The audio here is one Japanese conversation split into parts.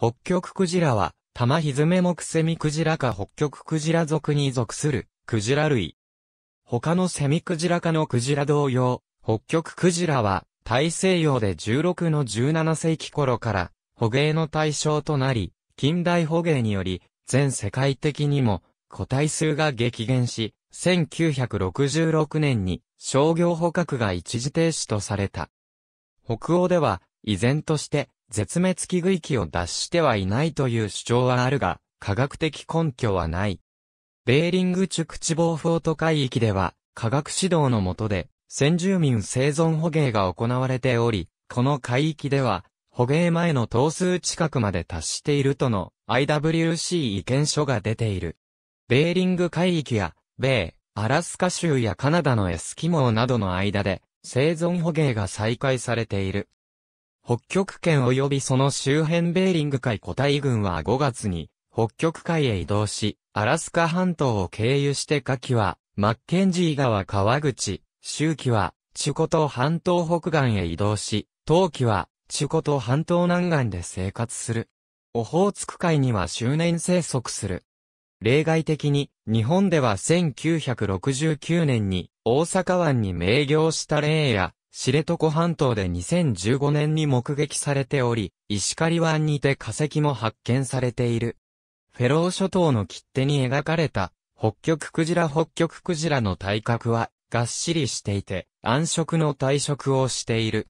北極クジラは、玉ひずめ目セミクジラか北極クジラ属に属する、クジラ類。他のセミクジラ科のクジラ同様、北極クジラは、大西洋で16の17世紀頃から、捕鯨の対象となり、近代捕鯨により、全世界的にも、個体数が激減し、1966年に商業捕獲が一時停止とされた。北欧では、依然として絶滅危惧域を脱してはいないという主張はあるが、科学的根拠はない。ベーリングチュクチボーフォート海域では、科学指導の下で、先住民生存捕鯨が行われており、この海域では、捕鯨前の頭数近くまで達しているとの IWC 意見書が出ている。ベーリング海域や、米、アラスカ州やカナダのエスキモーなどの間で、生存捕鯨が再開されている。北極圏及びその周辺ベーリング海古代軍は5月に北極海へ移動し、アラスカ半島を経由して夏季はマッケンジー川川口、秋季はチュコ島半島北岸へ移動し、冬季はチュコ島半島南岸で生活する。オホーツク海には周年生息する。例外的に、日本では1969年に大阪湾に明行した例や、知床半島で2015年に目撃されており、石狩湾にて化石も発見されている。フェロー諸島の切手に描かれた、北極クジラ北極クジラの体格は、がっしりしていて、暗色の体色をしている。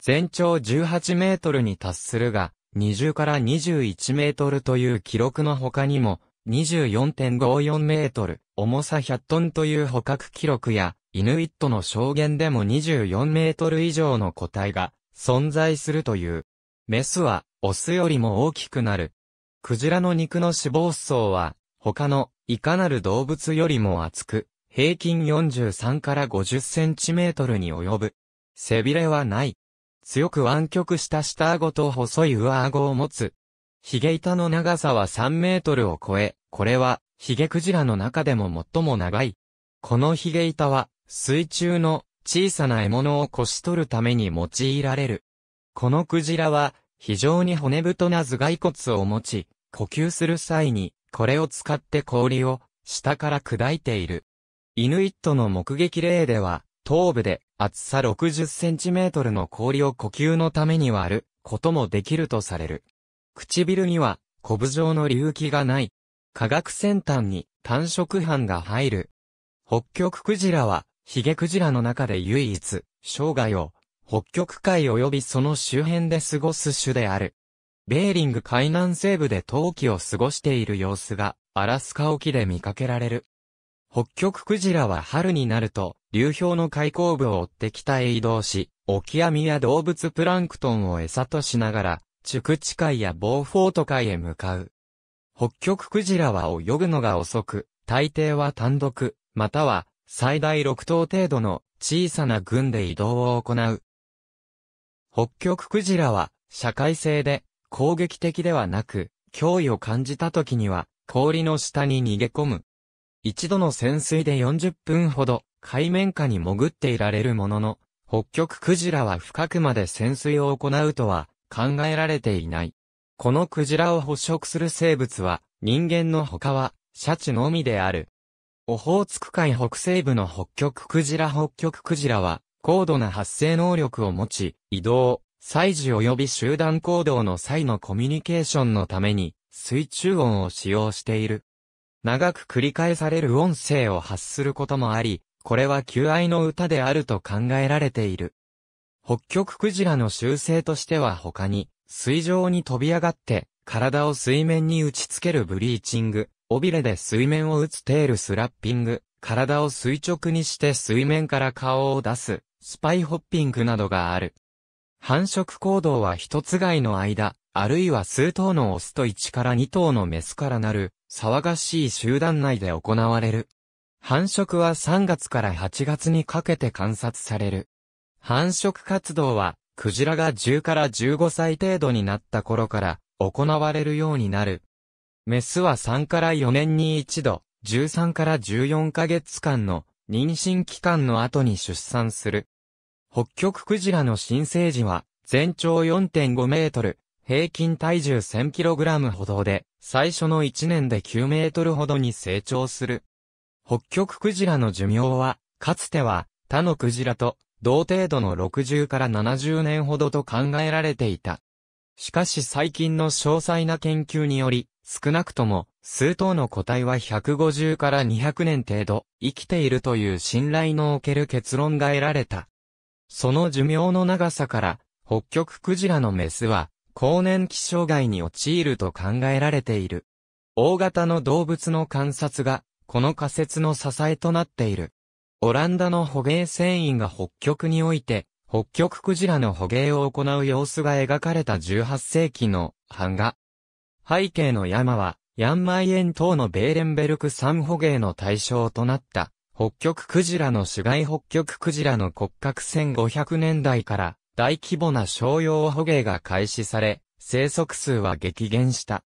全長18メートルに達するが、20から21メートルという記録の他にも、24.54メートル、重さ100トンという捕獲記録や、イヌイットの証言でも24メートル以上の個体が存在するという。メスはオスよりも大きくなる。クジラの肉の脂肪層は他のいかなる動物よりも厚く、平均43から50センチメートルに及ぶ。背びれはない。強く湾曲した下顎と細い上顎を持つ。ヒゲ板の長さは3メートルを超え、これはヒゲクジラの中でも最も長い。このヒゲ板は水中の小さな獲物をこし取るために用いられる。このクジラは非常に骨太な頭蓋骨を持ち、呼吸する際にこれを使って氷を下から砕いている。イヌイットの目撃例では、頭部で厚さ60センチメートルの氷を呼吸のために割ることもできるとされる。唇には、コブ状の隆起がない。科学先端に単色斑が入る。北極クジラは、ヒゲクジラの中で唯一、生涯を、北極海及びその周辺で過ごす種である。ベーリング海南西部で冬季を過ごしている様子が、アラスカ沖で見かけられる。北極クジラは春になると、流氷の海溝部を追って北へ移動し、オキアミや動物プランクトンを餌としながら、畜地海やボーフォート海へ向かう。北極クジラは泳ぐのが遅く、大抵は単独、または最大6頭程度の小さな群で移動を行う。北極クジラは社会性で攻撃的ではなく、脅威を感じた時には氷の下に逃げ込む。一度の潜水で40分ほど海面下に潜っていられるものの、北極クジラは深くまで潜水を行うとは考えられていない。このクジラを捕食する生物は人間の他はシャチのみである。オホーツク海北西部の北極クジラ北極クジラは、高度な発生能力を持ち、移動、祭事及び集団行動の際のコミュニケーションのために、水中音を使用している。長く繰り返される音声を発することもあり、これは求愛の歌であると考えられている。北極クジラの習性としては他に、水上に飛び上がって、体を水面に打ち付けるブリーチング、尾びれで水面を打つテールスラッピング、体を垂直にして水面から顔を出す、スパイホッピングなどがある。繁殖行動は一つ貝の間、あるいは数頭のオスと1から2頭のメスからなる、騒がしい集団内で行われる。繁殖は3月から8月にかけて観察される。繁殖活動は、クジラが10から15歳程度になった頃から行われるようになる。メスは3から4年に一度、13から14ヶ月間の妊娠期間の後に出産する。北極クジラの新生児は全長4.5メートル、平均体重 1000kg ほどで、最初の1年で9メートルほどに成長する。北極クジラの寿命は、かつては他のクジラと同程度の60から70年ほどと考えられていた。しかし最近の詳細な研究により、少なくとも数頭の個体は150から200年程度生きているという信頼のおける結論が得られた。その寿命の長さから、北極クジラのメスは、更年期障害に陥ると考えられている。大型の動物の観察が、この仮説の支えとなっている。オランダの捕鯨船員が北極において、北極クジラの捕鯨を行う様子が描かれた18世紀の版画。背景の山は、ヤンマイエン島のベーレンベルク山捕鯨の対象となった、北極クジラの主外北極クジラの骨格1500年代から大規模な商用捕鯨が開始され、生息数は激減した。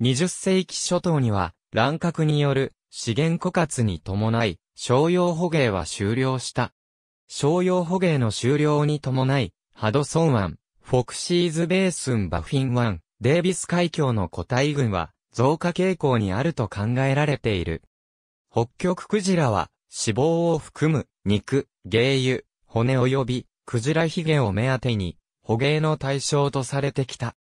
20世紀初頭には乱獲による資源枯渇に伴い、商用捕鯨は終了した。商用捕鯨の終了に伴い、ハドソン湾、フォクシーズベースンバフィン湾、デイビス海峡の個体群は増加傾向にあると考えられている。北極クジラは脂肪を含む肉、鯨油、骨及びクジラヒゲを目当てに捕鯨の対象とされてきた。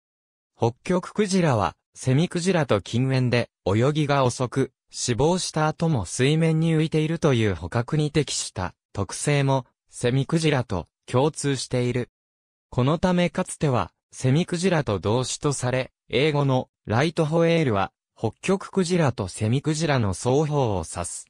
北極クジラはセミクジラと近縁で泳ぎが遅く死亡した後も水面に浮いているという捕獲に適した特性もセミクジラと共通している。このためかつてはセミクジラと同種とされ、英語のライトホエールは、北極クジラとセミクジラの双方を指す。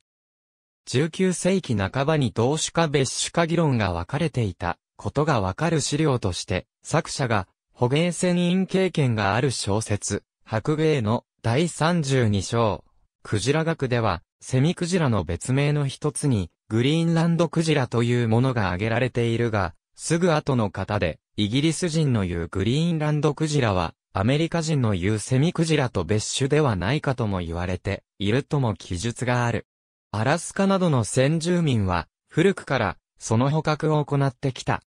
19世紀半ばに同種か別種か議論が分かれていたことがわかる資料として、作者が捕鯨船員経験がある小説、白芸の第32章、クジラ学では、セミクジラの別名の一つに、グリーンランドクジラというものが挙げられているが、すぐ後の方で、イギリス人の言うグリーンランドクジラは、アメリカ人の言うセミクジラと別種ではないかとも言われているとも記述がある。アラスカなどの先住民は、古くからその捕獲を行ってきた。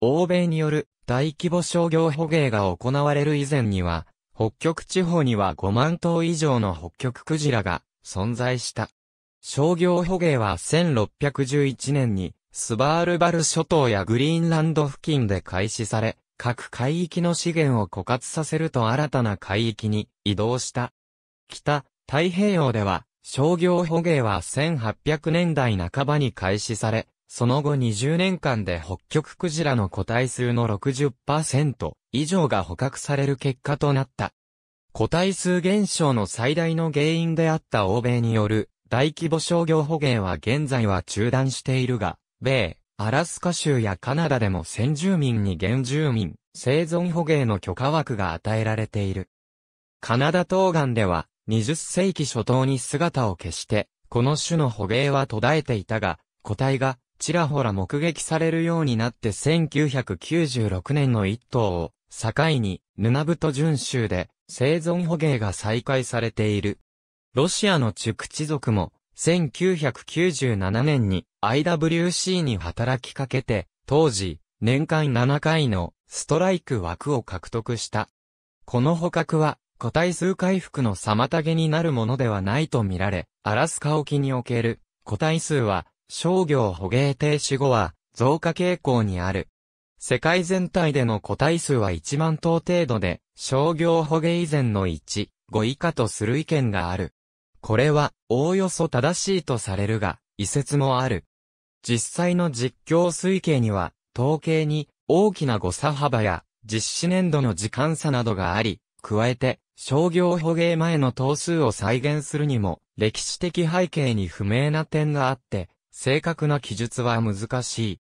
欧米による大規模商業捕鯨が行われる以前には、北極地方には5万頭以上の北極クジラが存在した。商業捕鯨は1611年にスバールバル諸島やグリーンランド付近で開始され、各海域の資源を枯渇させると新たな海域に移動した。北、太平洋では、商業捕鯨は1800年代半ばに開始され、その後20年間で北極クジラの個体数の60%以上が捕獲される結果となった。個体数減少の最大の原因であった欧米による大規模商業捕鯨は現在は中断しているが、米、アラスカ州やカナダでも先住民に原住民、生存捕鯨の許可枠が与えられている。カナダ東岸では、20世紀初頭に姿を消して、この種の捕鯨は途絶えていたが、個体がちらほら目撃されるようになって1996年の一頭を境に、ヌナブト準州で生存捕鯨が再開されている。ロシアのチュクチ族も1997年に IWC に働きかけて、当時、年間7回のストライク枠を獲得した。この捕獲は、個体数回復の妨げになるものではないとみられ、アラスカ沖における個体数は、商業捕鯨停止後は増加傾向にある。世界全体での個体数は1万頭程度で、商業捕鯨以前の1、5以下とする意見がある。これは、おおよそ正しいとされるが、遺説もある。実際の実況推計には、統計に大きな誤差幅や実施年度の時間差などがあり、加えて、商業捕鯨前の頭数を再現するにも、歴史的背景に不明な点があって、正確な記述は難しい。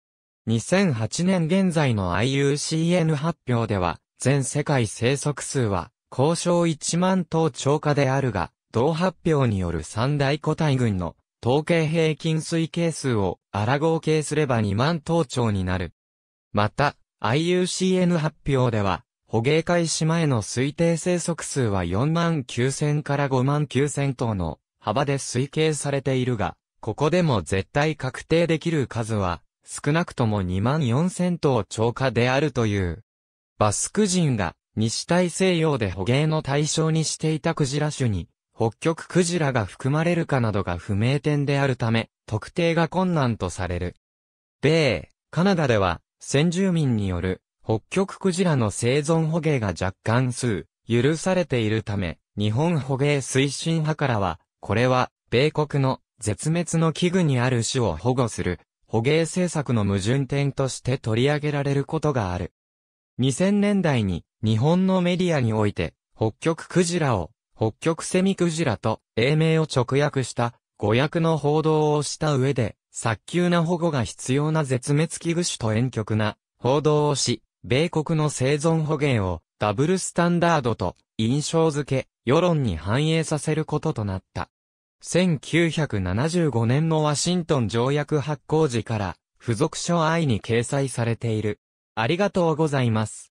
2008年現在の IUCN 発表では、全世界生息数は、交渉1万頭超過であるが、同発表による三大個体群の統計平均推計数を荒合計すれば2万頭長になる。また、IUCN 発表では、捕鯨開始前の推定生息数は4万9000から5万9000頭の幅で推計されているが、ここでも絶対確定できる数は、少なくとも2万4000頭超過であるという。バスク人が西大西洋で捕鯨の対象にしていたクジラ種に、北極クジラが含まれるかなどが不明点であるため、特定が困難とされる。米、カナダでは、先住民による、北極クジラの生存捕鯨が若干数、許されているため、日本捕鯨推進派からは、これは、米国の絶滅の危惧にある種を保護する、捕鯨政策の矛盾点として取り上げられることがある。2000年代に、日本のメディアにおいて、北極クジラを北極セミクジラと英名を直訳した誤訳の報道をした上で、早急な保護が必要な絶滅危惧種と遠曲な報道をし、米国の生存捕鯨をダブルスタンダードと印象づけ、世論に反映させることとなった。1975年のワシントン条約発行時から、付属書愛に掲載されている。ありがとうございます。